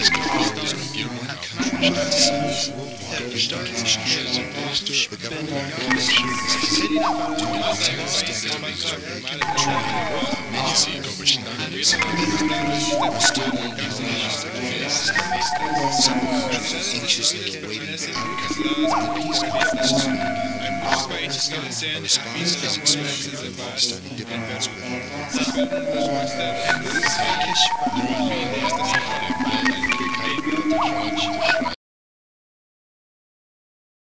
is composed of Iran, Turkish documentaries, and posters, the government publications, United States American travel, Nazi governments, Australian governments, some countries anxiously awaiting the outcome of the peace conferences. A response is expected from Pakistani diplomats within months. Exatamente.